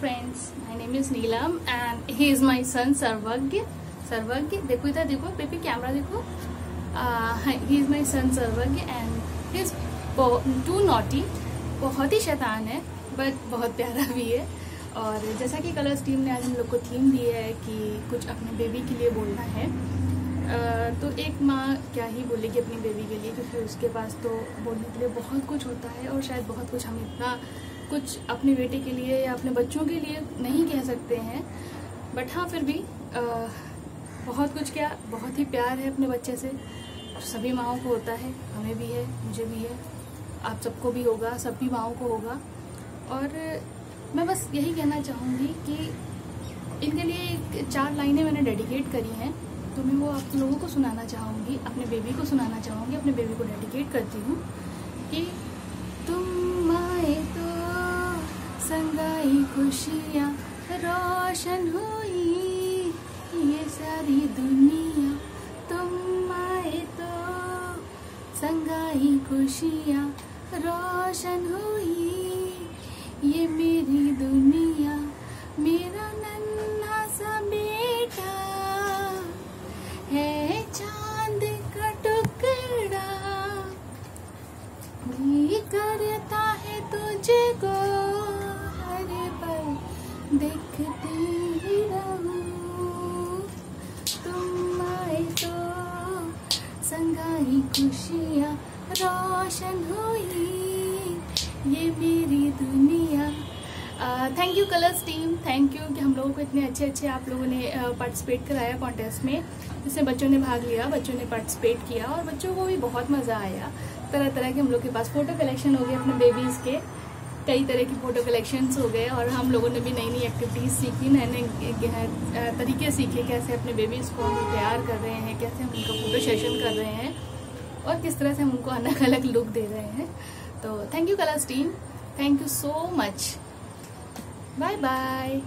friends, my name is Neelam and he is my son Sarvagya Sarvagya देखो इधर देखो baby camera देखो। ही is my son Sarvagya and he is too naughty बहुत ही शैतान है बट बहुत प्यारा भी है। और जैसा कि कलर्स टीम ने आज हम लोग को थीम दी है कि कुछ अपने बेबी के लिए बोलना है। तो एक माँ क्या ही बोलेगी अपनी बेबी के लिए क्योंकि उसके पास तो बोलने के लिए बहुत कुछ होता है और शायद बहुत कुछ हम इतना कुछ अपने बेटे के लिए या अपने बच्चों के लिए नहीं कह सकते हैं। बट हाँ फिर भी आ, बहुत कुछ क्या बहुत ही प्यार है अपने बच्चे से। सभी माओ को होता है हमें भी है मुझे भी है आप सबको भी होगा सभी माओ को होगा। और मैं बस यही कहना चाहूँगी कि इनके लिए चार लाइनें मैंने डेडिकेट करी हैं। तो मैं वो आप लोगों को सुनाना चाहूँगी, अपने बेबी को सुनाना चाहूँगी, अपने बेबी को डेडिकेट करती हूँ कि तुम आए तो संगाई खुशियाँ रोशन हुई, ये सारी दुनिया तुम आए तो संगाई खुशियाँ रोशन हुई है तुझे को देखते ही रहूँ। तुम आए तो संगाई खुशियाँ रोशन हुई। ये मेरी दुनिया। Thank you Colors team thank you कि हम लोगों को इतने अच्छे अच्छे आप लोगों ने पार्टिसिपेट कराया कॉन्टेस्ट में। जिसमें बच्चों ने भाग लिया, बच्चों ने पार्टिसिपेट किया और बच्चों को भी बहुत मज़ा आया। तरह तरह के हम लोग के पास फ़ोटो कलेक्शन हो गए अपने बेबीज़ के। कई तरह की फ़ोटो कलेक्शंस हो गए और हम लोगों ने भी नई नई एक्टिविटीज़ सीखी नए नए तरीके सीखे, कैसे अपने बेबीज़ को हम तैयार कर रहे हैं, कैसे हम उनका फ़ोटो सेशन कर रहे हैं और किस तरह से हम उनको अलग अलग लुक दे रहे हैं। तो thank you Colors team thank you so much bye bye